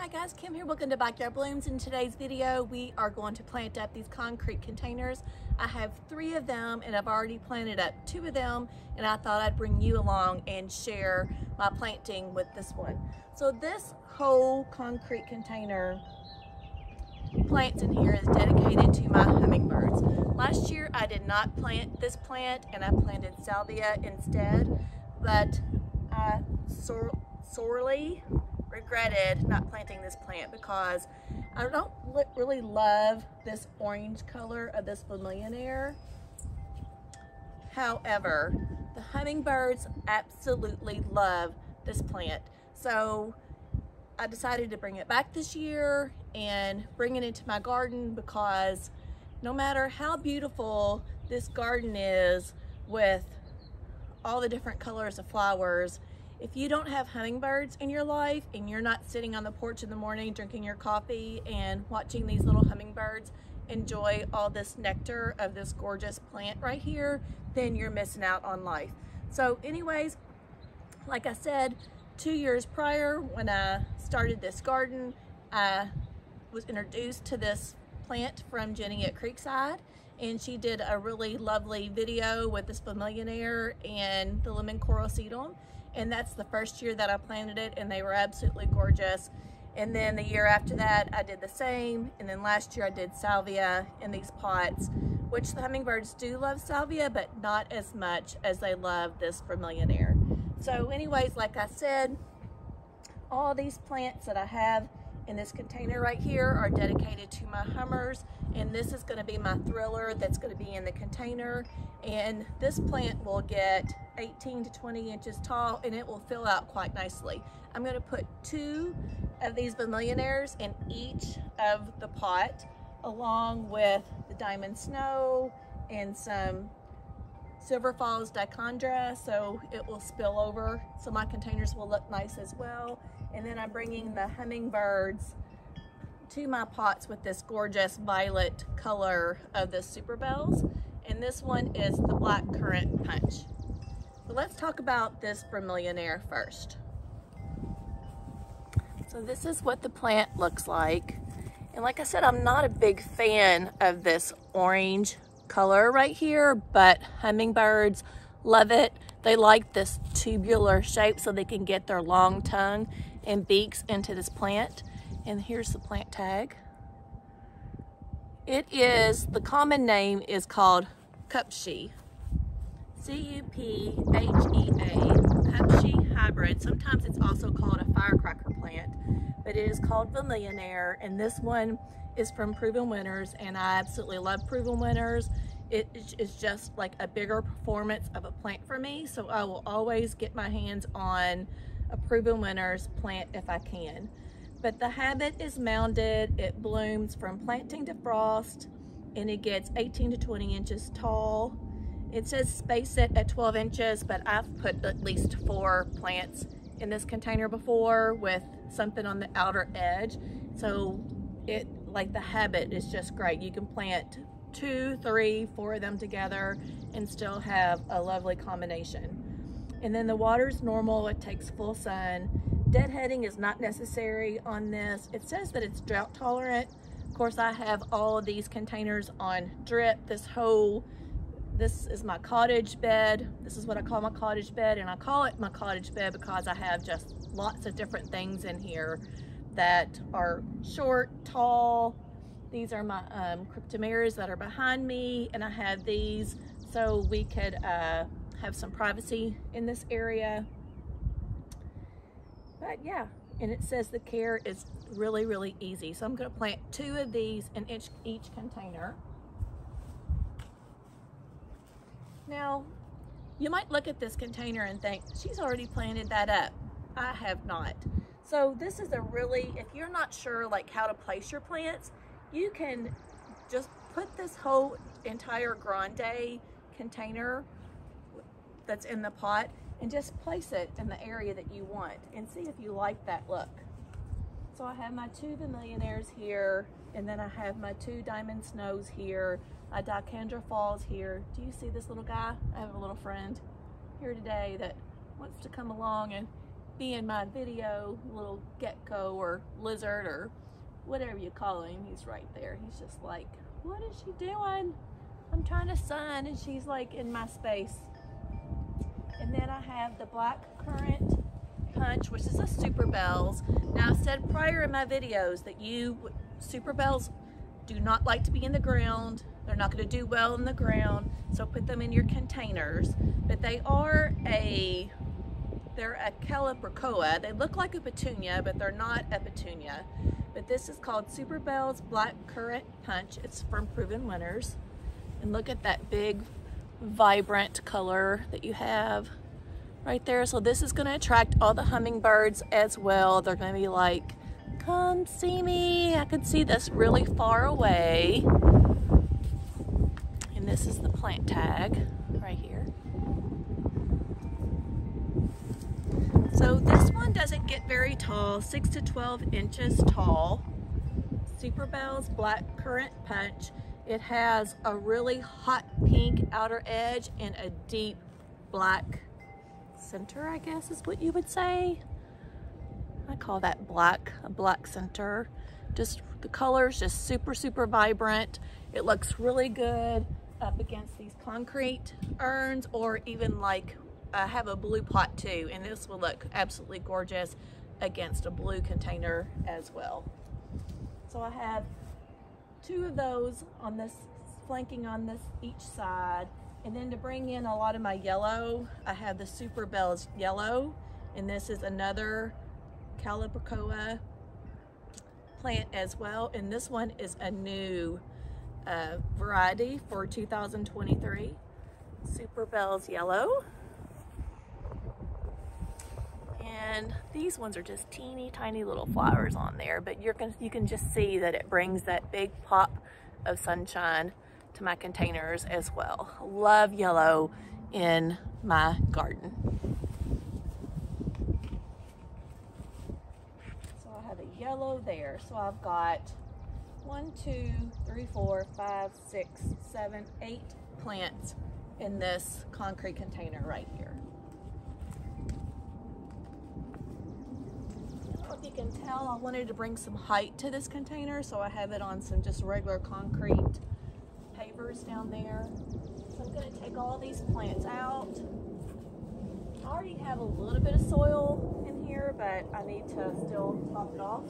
Hi guys, Kim here. Welcome to Backyard Blooms. In today's video, we are going to plant up these concrete containers. I have three of them and I've already planted up two of them and I thought I'd bring you along and share my planting with this one. So this whole concrete container plants in here is dedicated to my hummingbirds. Last year I did not plant this plant and I planted salvia instead, but I sor sorely regretted not planting this plant because I don't really love this orange color of this vermillionaire. However, the hummingbirds absolutely love this plant. So I decided to bring it back this year and bring it into my garden because no matter how beautiful this garden is with all the different colors of flowers, if you don't have hummingbirds in your life and you're not sitting on the porch in the morning drinking your coffee and watching these little hummingbirds enjoy all this nectar of this gorgeous plant right here, then you're missing out on life. So anyways, like I said, two years prior when I started this garden, I was introduced to this plant from Jenny at Creekside and she did a really lovely video with this vermillionaire and the lemon coral sedum and that's the first year that I planted it and they were absolutely gorgeous. And then the year after that, I did the same. And then last year I did salvia in these pots, which the hummingbirds do love salvia, but not as much as they love this vermillionaire. So anyways, like I said, all these plants that I have in this container right here are dedicated to my hummers. And this is going to be my thriller that's going to be in the container. And this plant will get 18 to 20 inches tall and it will fill out quite nicely. I'm going to put two of these vermillionaires in each of the pot along with the diamond snow and some Silver Falls dichondra so it will spill over. So my containers will look nice as well and then I'm bringing the hummingbirds to my pots with this gorgeous violet color of the Super Bells. And this one is the Black Currant Punch. So let's talk about this Vermillionaire first. So this is what the plant looks like. And like I said, I'm not a big fan of this orange color right here, but hummingbirds love it. They like this tubular shape so they can get their long tongue and beaks into this plant. And here's the plant tag. It is, the common name is called Cupshea. C-U-P-H-E-A, Cupshea hybrid. Sometimes it's also called a firecracker plant, but it is called Vermillionaire. And this one is from Proven Winners, and I absolutely love Proven Winners. It is just like a bigger performance of a plant for me, so I will always get my hands on a Proven Winners plant if I can. But the habit is mounded. It blooms from planting to frost and it gets 18 to 20 inches tall. It says space it at 12 inches, but I've put at least four plants in this container before with something on the outer edge. So it, like the habit is just great. You can plant two, three, four of them together and still have a lovely combination. And then the water's normal, it takes full sun. Deadheading is not necessary on this. It says that it's drought tolerant. Of course, I have all of these containers on drip. This whole, this is my cottage bed. This is what I call my cottage bed. And I call it my cottage bed because I have just lots of different things in here that are short, tall. These are my um, cryptomerias that are behind me. And I have these so we could uh, have some privacy in this area. But yeah, and it says the care is really, really easy. So I'm gonna plant two of these in each, each container. Now, you might look at this container and think, she's already planted that up. I have not. So this is a really, if you're not sure like how to place your plants, you can just put this whole entire grande container that's in the pot and just place it in the area that you want and see if you like that look. So I have my two Vermillionaires here and then I have my two Diamond Snows here, a Dichondra Falls here. Do you see this little guy? I have a little friend here today that wants to come along and be in my video, little gecko or lizard or whatever you call him, he's right there. He's just like, what is she doing? I'm trying to sun and she's like in my space. And then I have the black currant punch, which is a super bells. Now I've said prior in my videos that you, super bells do not like to be in the ground. They're not gonna do well in the ground. So put them in your containers. But they are a, they're a Calibrachoa. They look like a petunia, but they're not a petunia. But this is called Super Bells Black Currant Punch. It's from Proven Winners. And look at that big vibrant color that you have right there. So this is gonna attract all the hummingbirds as well. They're gonna be like, come see me. I can see this really far away. And this is the plant tag right here. So this one doesn't get very tall, 6 to 12 inches tall. Super Bells Black Currant Punch. It has a really hot pink outer edge and a deep black center, I guess is what you would say. I call that black, a black center. Just the colors just super, super vibrant. It looks really good up against these concrete urns or even like I have a blue pot too and this will look absolutely gorgeous against a blue container as well. So I have two of those on this, flanking on this each side. And then to bring in a lot of my yellow, I have the Super Bells yellow, and this is another Calibrachoa plant as well. And this one is a new uh, variety for 2023. Super Bells yellow. And these ones are just teeny tiny little flowers on there, but you're gonna, you can just see that it brings that big pop of sunshine to my containers as well. Love yellow in my garden. So I have a yellow there. So I've got one, two, three, four, five, six, seven, eight plants in this concrete container right here. If you can tell, I wanted to bring some height to this container, so I have it on some just regular concrete pavers down there. So I'm gonna take all these plants out. I already have a little bit of soil in here, but I need to still top it off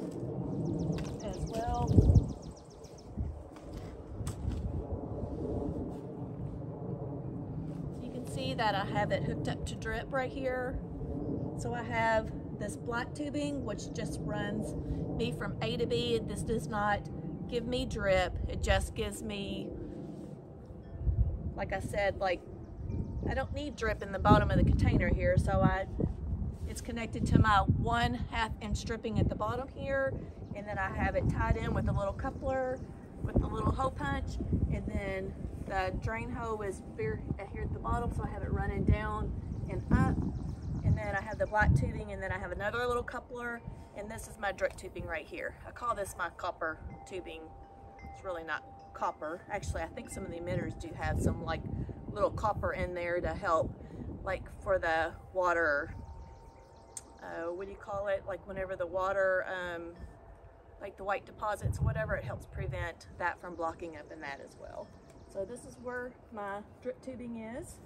as well. You can see that I have it hooked up to drip right here. So I have this black tubing, which just runs me from A to B. This does not give me drip. It just gives me, like I said, like, I don't need drip in the bottom of the container here. So I, it's connected to my one half inch stripping at the bottom here. And then I have it tied in with a little coupler with a little hole punch. And then the drain hole is here at the bottom. So I have it running down and up and then I have the black tubing and then I have another little coupler and this is my drip tubing right here. I call this my copper tubing. It's really not copper. Actually, I think some of the emitters do have some like little copper in there to help like for the water, uh, what do you call it? Like whenever the water, um, like the white deposits whatever, it helps prevent that from blocking up in that as well. So this is where my drip tubing is.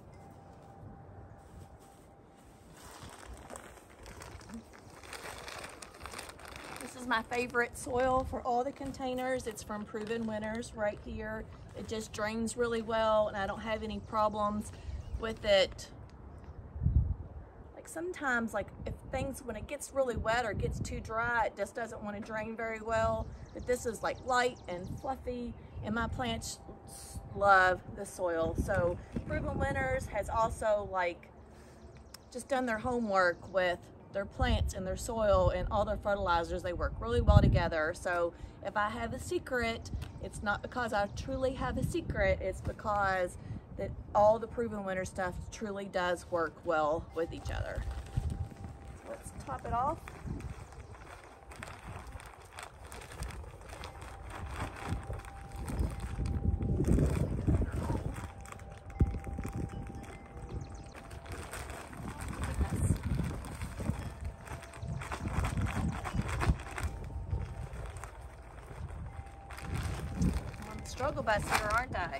This is my favorite soil for all the containers. It's from Proven Winners right here. It just drains really well and I don't have any problems with it. Like sometimes like if things, when it gets really wet or gets too dry, it just doesn't want to drain very well. But this is like light and fluffy and my plants love the soil. So Proven Winners has also like just done their homework with their plants and their soil and all their fertilizers, they work really well together. So if I have a secret, it's not because I truly have a secret, it's because that all the Proven Winners stuff truly does work well with each other. So let's top it off. Struggle bus aren't I?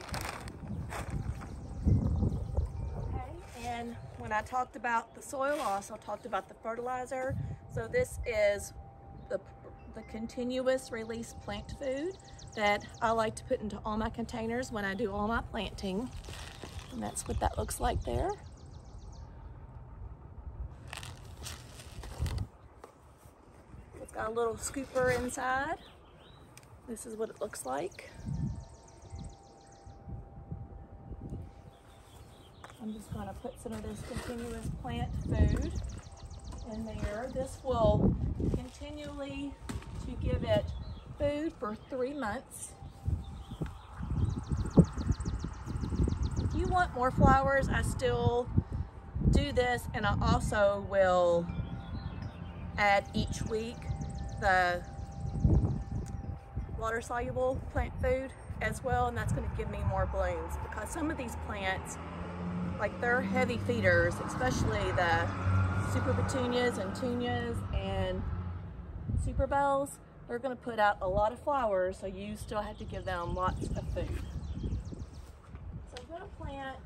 Okay, and when I talked about the soil, I also talked about the fertilizer. So this is the, the continuous release plant food that I like to put into all my containers when I do all my planting. And that's what that looks like there. It's got a little scooper inside. This is what it looks like. Just going to put some of this continuous plant food in there. This will continually to give it food for three months. If you want more flowers, I still do this and I also will add each week the water soluble plant food as well and that's going to give me more blooms because some of these plants like they're heavy feeders especially the super petunias and tunias and super bells they're going to put out a lot of flowers, so you still have to give them lots of food. So I'm to plant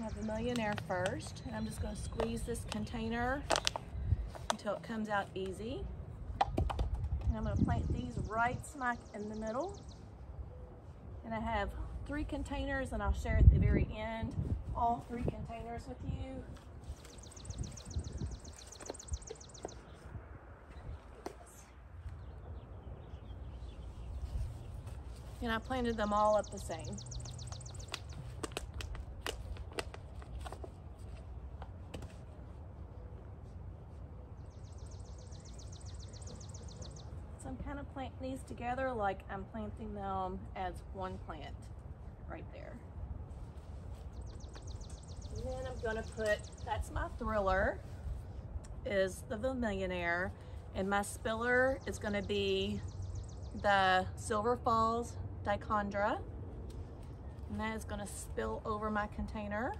my Vermillionaire first, and I'm just going to squeeze this container until it comes out easy. And I'm to plant these right smack in the middle. And I have three containers, and I'll share at the very end all three containers with you. and I planted them all up the same. So I'm kind of planting these together like I'm planting them as one plant right there. And then I'm gonna put, that's my thriller, is the Vermillionaire, and my spiller is gonna be the Silver Falls dichondra. And that is gonna spill over my container.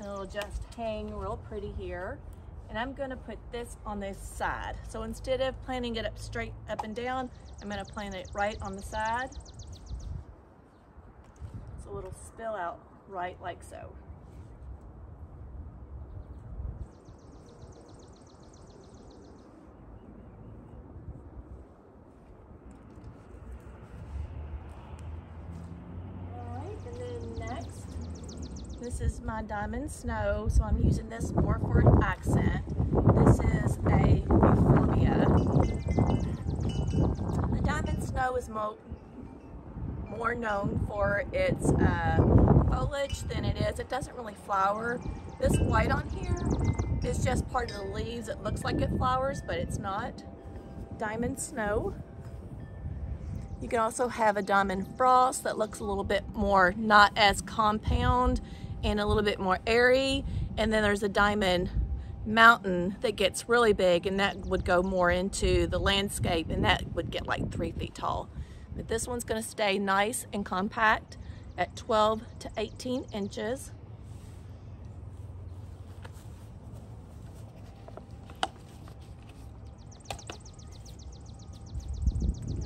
It'll just hang real pretty here. And I'm gonna put this on this side. So instead of planting it up straight up and down, I'm gonna plant it right on the side. So it'll spill out right like so. This is my Diamond Snow, so I'm using this more for an accent. This is a euphorbia. The Diamond Snow is mo more known for its uh, foliage than it is. It doesn't really flower. This white on here is just part of the leaves. It looks like it flowers, but it's not. Diamond Snow. You can also have a diamond frost that looks a little bit more not as compound and a little bit more airy. And then there's a diamond mountain that gets really big and that would go more into the landscape and that would get like three feet tall. But this one's gonna stay nice and compact at 12 to 18 inches.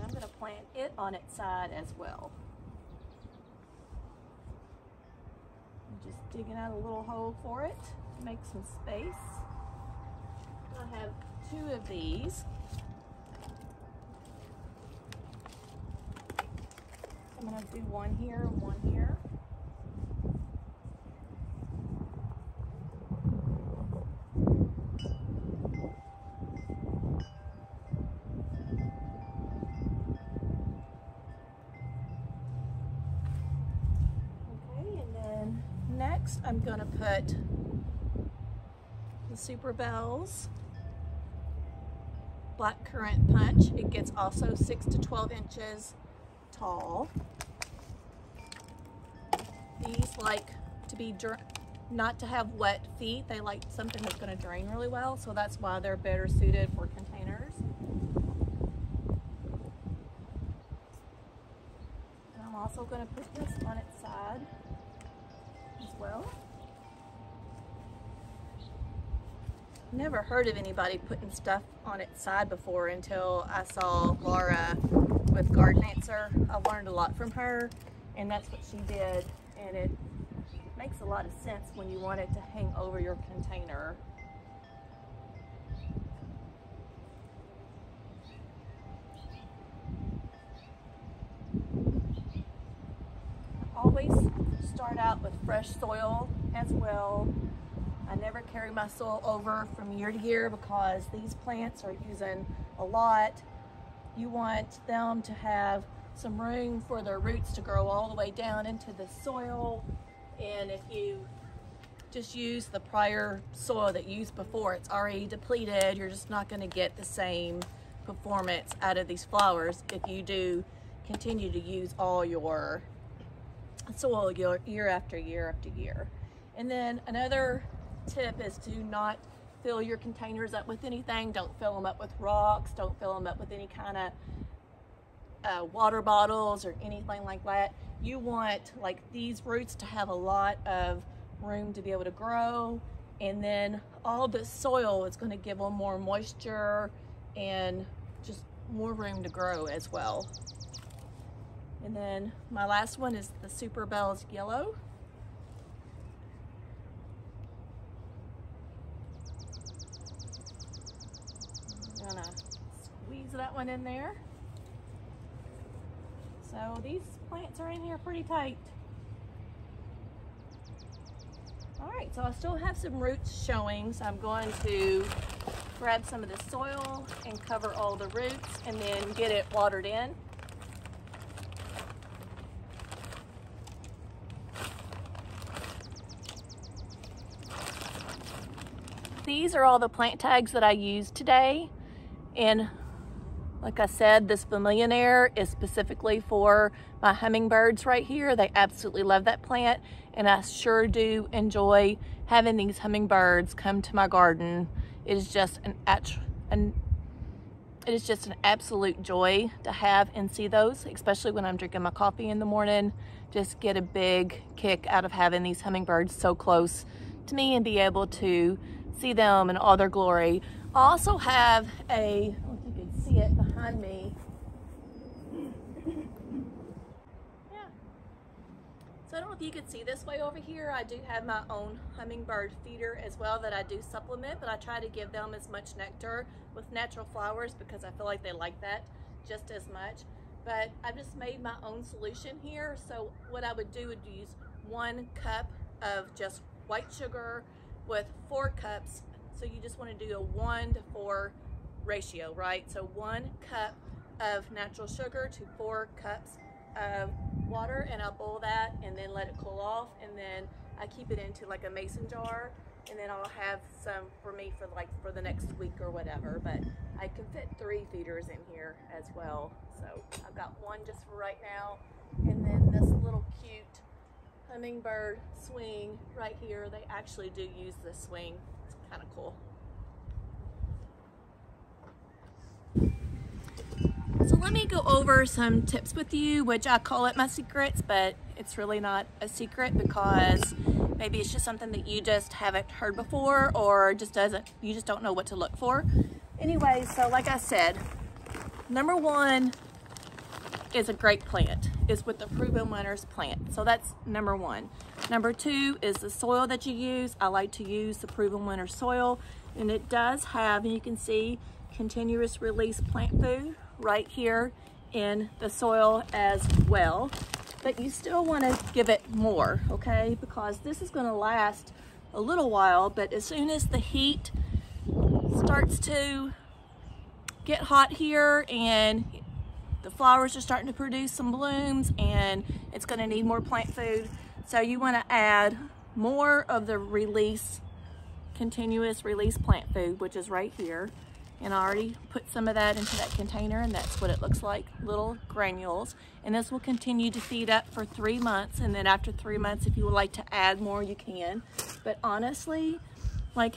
I'm gonna plant it on its side as well. Digging out a little hole for it to make some space. I have two of these. I'm going to do one here one here. next I'm going to put the Super Bells Black Currant Punch. It gets also 6 to 12 inches tall. These like to be not to have wet feet. They like something that's going to drain really well, so that's why they're better suited for containers. And I'm also going to put this on its side as well. Never heard of anybody putting stuff on its side before until I saw Laura with Garden Answer. I learned a lot from her and that's what she did and it makes a lot of sense when you want it to hang over your container. Always start out with fresh soil as well. I never carry my soil over from year to year because these plants are using a lot. You want them to have some room for their roots to grow all the way down into the soil and if you just use the prior soil that you used before, it's already depleted. You're just not gonna get the same performance out of these flowers if you do continue to use all your soil year, year after year after year. And then another tip is to not fill your containers up with anything. Don't fill them up with rocks. Don't fill them up with any kind of uh, water bottles or anything like that you want like these roots to have a lot of room to be able to grow and then all the soil is going to give them more moisture and just more room to grow as well. And then my last one is the Super Bells Yellow. I'm gonna that one in there. So these plants are in here pretty tight. All right, so I still have some roots showing, so I'm going to grab some of the soil and cover all the roots and then get it watered in. These are all the plant tags that I used today and like I said, this Vermillionaire is specifically for my hummingbirds right here. They absolutely love that plant and I sure do enjoy having these hummingbirds come to my garden. It is just an, an it is just an absolute joy to have and see those, especially when I'm drinking my coffee in the morning. Just get a big kick out of having these hummingbirds so close to me and be able to see them in all their glory. I also have a behind me. yeah. So I don't know if you can see this way over here. I do have my own hummingbird feeder as well that I do supplement, but I try to give them as much nectar with natural flowers because I feel like they like that just as much. But I've just made my own solution here. So what I would do would use one cup of just white sugar with four cups. So you just want to do a one to four ratio, right? So one cup of natural sugar to four cups of water and I'll boil that and then let it cool off and then I keep it into like a mason jar and then I'll have some for me for like for the next week or whatever but I can fit three feeders in here as well. So I've got one just for right now and then this little cute hummingbird swing right here. They actually do use this swing. It's kind of cool So let me go over some tips with you, which I call it my secrets, but it's really not a secret because maybe it's just something that you just haven't heard before or just doesn't, you just don't know what to look for. Anyway, so like I said, number one is a great plant, is with the Proven Winners plant. So that's number one. Number two is the soil that you use. I like to use the Proven Winners soil and it does have, and you can see, continuous release plant food right here in the soil as well. But you still want to give it more, okay? Because this is going to last a little while, but as soon as the heat starts to get hot here and the flowers are starting to produce some blooms and it's going to need more plant food. So you want to add more of the release, continuous release plant food, which is right here and I already put some of that into that container and that's what it looks like, little granules. And this will continue to feed up for three months and then after three months, if you would like to add more, you can. But honestly, like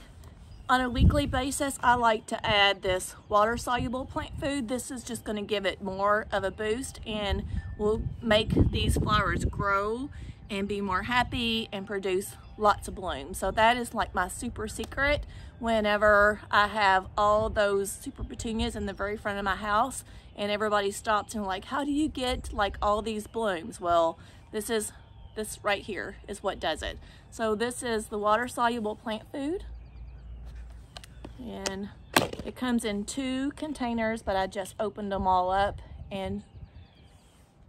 on a weekly basis, I like to add this water-soluble plant food. This is just gonna give it more of a boost and will make these flowers grow and be more happy and produce lots of blooms. So that is like my super secret whenever I have all those super petunias in the very front of my house and everybody stops and like, how do you get like all these blooms? Well, this is, this right here is what does it. So this is the water soluble plant food and it comes in two containers, but I just opened them all up and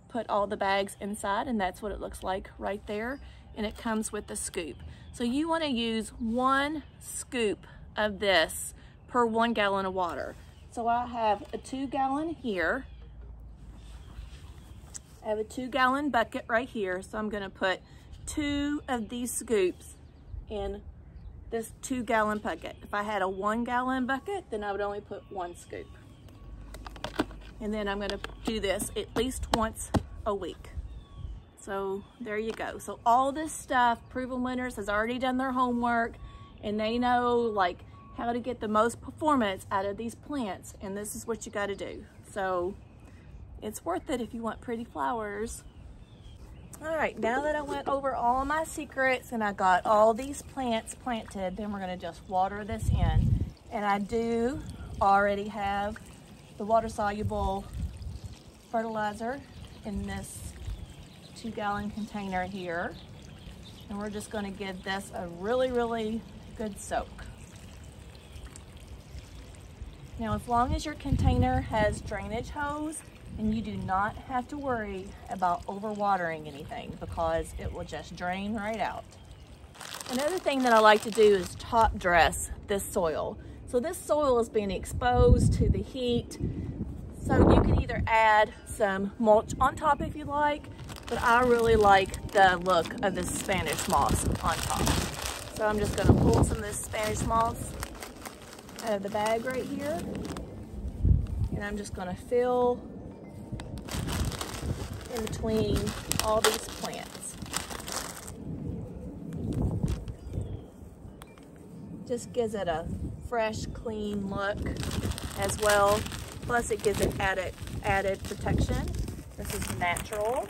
put all the bags inside and that's what it looks like right there. And it comes with the scoop. So you wanna use one scoop of this per one gallon of water. So I have a two gallon here. I have a two gallon bucket right here. So I'm gonna put two of these scoops in this two gallon bucket. If I had a one gallon bucket, then I would only put one scoop. And then I'm gonna do this at least once a week. So there you go. So all this stuff, Proven Winners has already done their homework and they know like how to get the most performance out of these plants. And this is what you gotta do. So it's worth it if you want pretty flowers. All right, now that I went over all my secrets and I got all these plants planted, then we're gonna just water this in. And I do already have the water soluble fertilizer in this two gallon container here. And we're just gonna give this a really, really good soak. Now, as long as your container has drainage hose, and you do not have to worry about overwatering anything because it will just drain right out. Another thing that I like to do is top dress this soil. So this soil is being exposed to the heat. So you can either add some mulch on top if you like, but I really like the look of this Spanish moss on top. So I'm just gonna pull some of this Spanish moss out of the bag right here. And I'm just gonna fill in between all these plants. Just gives it a fresh, clean look as well. Plus it gives it added, added protection. This is natural.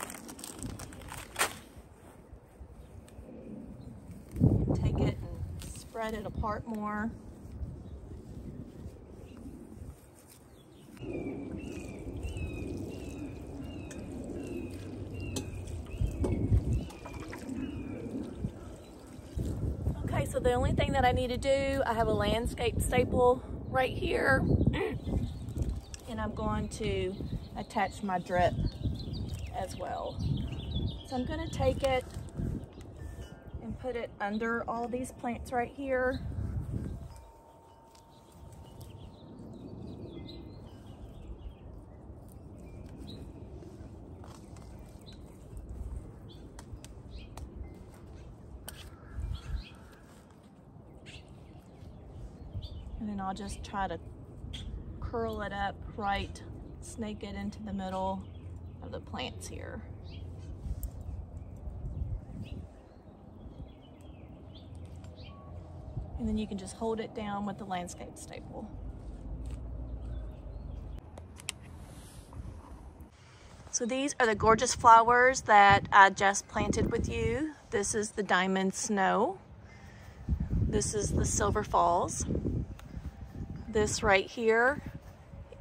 Take it and spread it apart more. Okay, so the only thing that I need to do, I have a landscape staple right here. and I'm going to attach my drip as well. So I'm gonna take it put it under all these plants right here. And then I'll just try to curl it up right, snake it into the middle of the plants here. And then you can just hold it down with the landscape staple. So these are the gorgeous flowers that I just planted with you. This is the Diamond Snow. This is the Silver Falls. This right here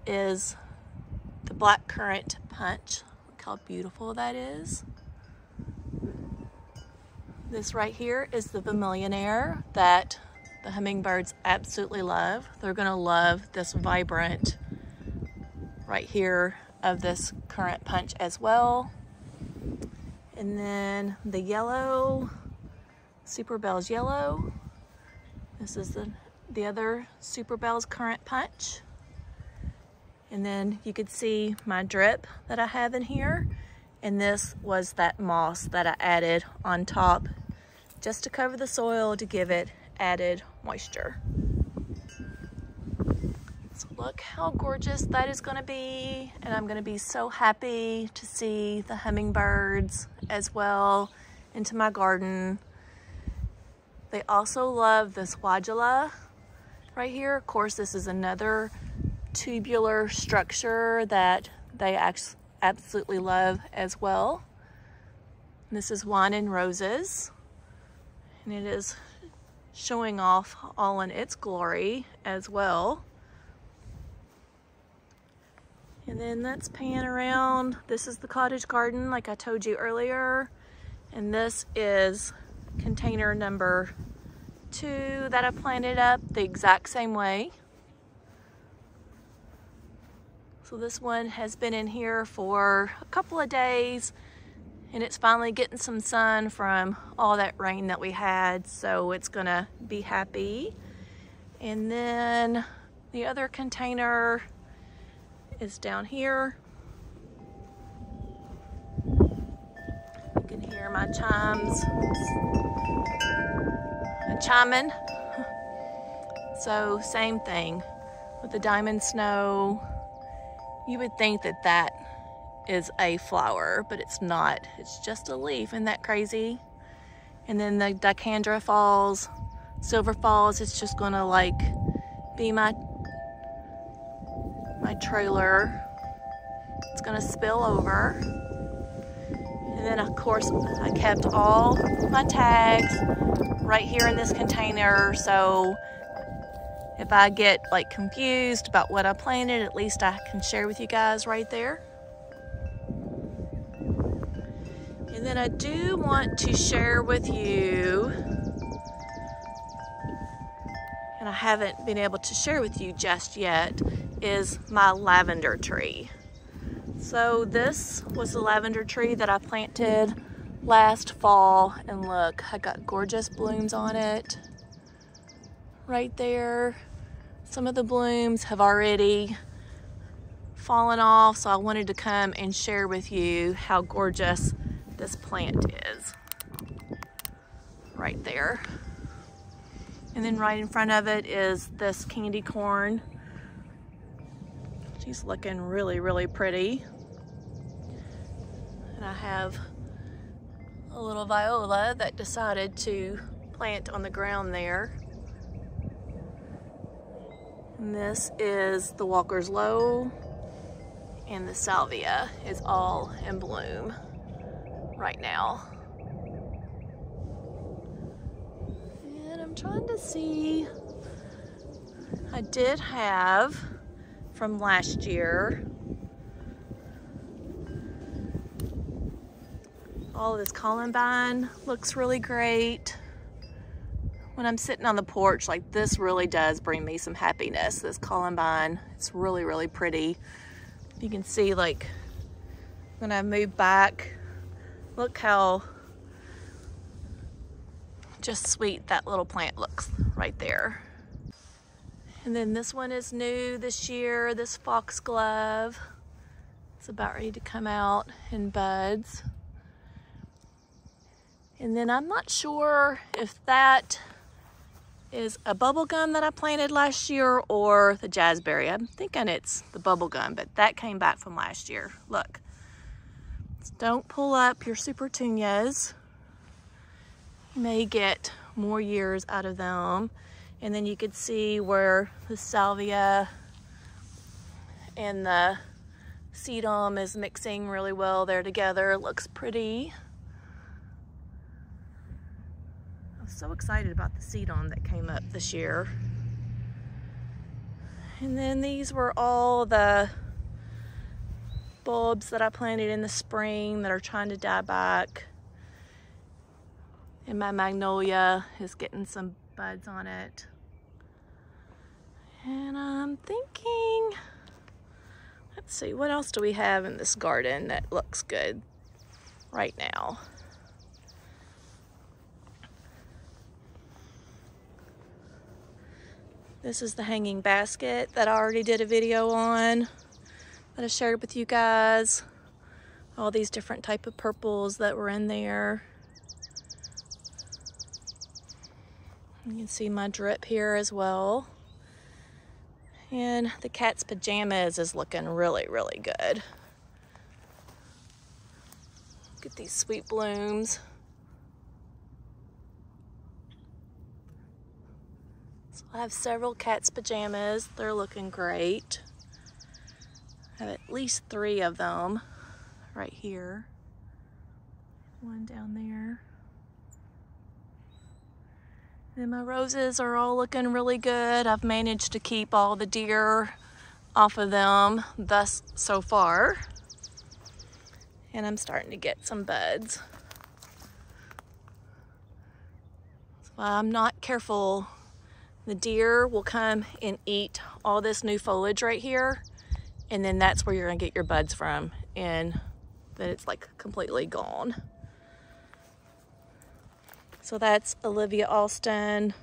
is the black currant punch. Look how beautiful that is. This right here is the vermillionaire that the hummingbirds absolutely love. They're gonna love this vibrant right here of this currant punch as well. And then the yellow, Super Bells yellow. This is the the other Super Bells Currant Punch. And then you could see my drip that I have in here. And this was that moss that I added on top just to cover the soil to give it added moisture. So look how gorgeous that is gonna be. And I'm gonna be so happy to see the hummingbirds as well into my garden. They also love this Weigela right here. Of course, this is another tubular structure that they absolutely love as well. This is Wine and Roses. And it is showing off all in its glory as well. And then let's pan around. This is the cottage garden like I told you earlier. And this is container number two that I planted up the exact same way. So this one has been in here for a couple of days and it's finally getting some sun from all that rain that we had. So it's gonna be happy. And then the other container is down here. You can hear my chimes chiming. So same thing with the diamond snow. You would think that that is a flower, but it's not. It's just a leaf. Isn't that crazy? And then the Dichondra falls, silver falls. It's just gonna like be my my trailer. It's gonna spill over. And then of course I kept all my tags right here in this container. So if I get like confused about what I planted, at least I can share with you guys right there. And then I do want to share with you, and I haven't been able to share with you just yet, is my lavender tree. So this was the lavender tree that I planted last fall and look I got gorgeous blooms on it right there some of the blooms have already fallen off so I wanted to come and share with you how gorgeous this plant is. Right there. And then right in front of it is this candy corn. She's looking really really pretty. And I have a little viola that decided to plant on the ground there. And this is the Walker's Low. And the salvia is all in bloom right now. And I'm trying to see, I did have from last year All this columbine looks really great. When I'm sitting on the porch, like this really does bring me some happiness. This columbine, it's really, really pretty. You can see like when I move back, look how just sweet that little plant looks right there. And then this one is new this year, this foxglove. It's about ready to come out in buds. And then I'm not sure if that is a bubble gum that I planted last year or the jazzberry. I'm thinking it's the bubble gum, but that came back from last year. Look, don't pull up your Supertunias. You may get more years out of them. And then you could see where the salvia and the sedum is mixing really well there together. It looks pretty. I'm so excited about the sedum that came up this year. And then these were all the bulbs that I planted in the spring that are trying to die back. And my magnolia is getting some buds on it. And I'm thinking, let's see, what else do we have in this garden that looks good right now? This is the hanging basket that I already did a video on that I shared with you guys. All these different type of purples that were in there. You can see my drip here as well. And the cat's pajamas is looking really, really good. Look at these sweet blooms. So I have several cat's pajamas. They're looking great. I have at least three of them right here. one down there. And my roses are all looking really good. I've managed to keep all the deer off of them thus so far. And I'm starting to get some buds. So I'm not careful. The deer will come and eat all this new foliage right here. And then that's where you're gonna get your buds from. And then it's like completely gone. So that's Olivia Austin,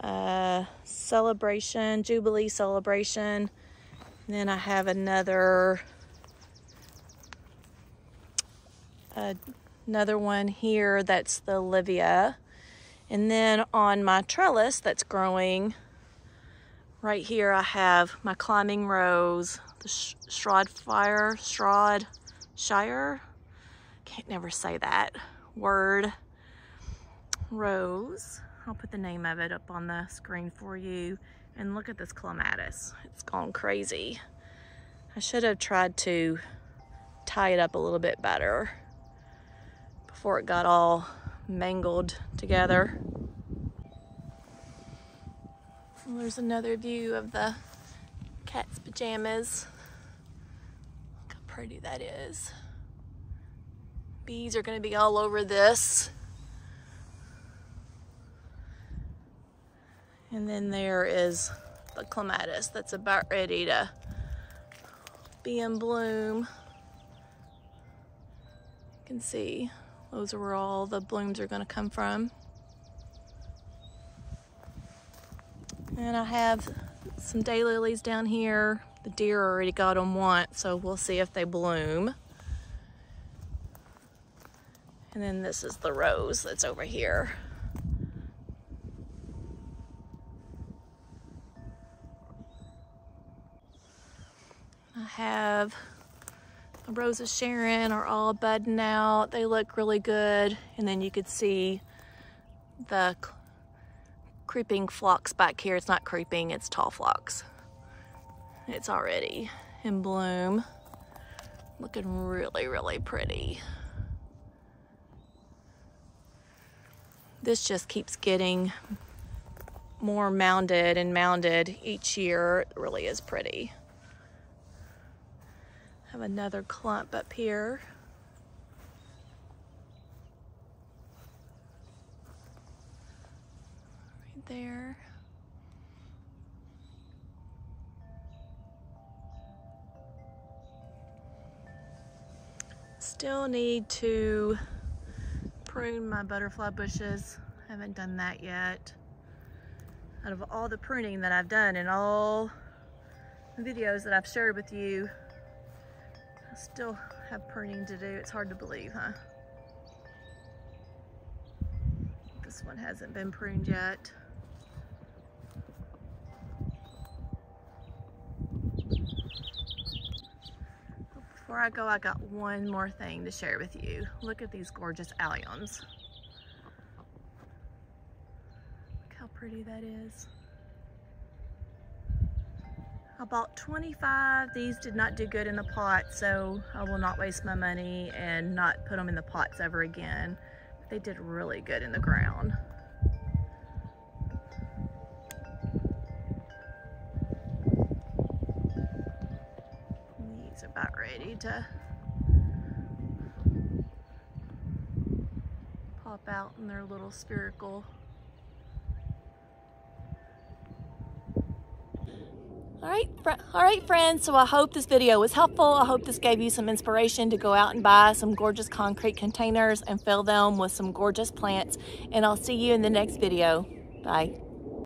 uh, celebration, Jubilee celebration. And then I have another uh, another one here that's the Olivia. And then on my trellis that's growing right here I have my climbing rose, the Sh Fire, Shroud Shire. Can't never say that word rose. I'll put the name of it up on the screen for you. And look at this clematis. It's gone crazy. I should have tried to tie it up a little bit better before it got all mangled together. Well, there's another view of the cat's pajamas. Look how pretty that is. Bees are gonna be all over this. And then there is the clematis that's about ready to be in bloom. You can see those are where all the blooms are gonna come from. And I have some daylilies down here. The deer already got them once, so we'll see if they bloom. And then this is the rose that's over here. I have the roses Sharon are all budding out. They look really good. And then you could see the creeping phlox back here. It's not creeping, it's tall phlox. It's already in bloom. Looking really, really pretty. This just keeps getting more mounded and mounded each year. It really is pretty. Have another clump up here. There. Still need to prune my butterfly bushes. Haven't done that yet. Out of all the pruning that I've done and all the videos that I've shared with you, I still have pruning to do. It's hard to believe, huh? This one hasn't been pruned yet. Before I go, I got one more thing to share with you. Look at these gorgeous alliums. Look how pretty that is. I bought 25. These did not do good in the pot, so I will not waste my money and not put them in the pots ever again. They did really good in the ground. These are about ready to pop out in their little spherical All right, all right, friends. So I hope this video was helpful. I hope this gave you some inspiration to go out and buy some gorgeous concrete containers and fill them with some gorgeous plants. And I'll see you in the next video. Bye.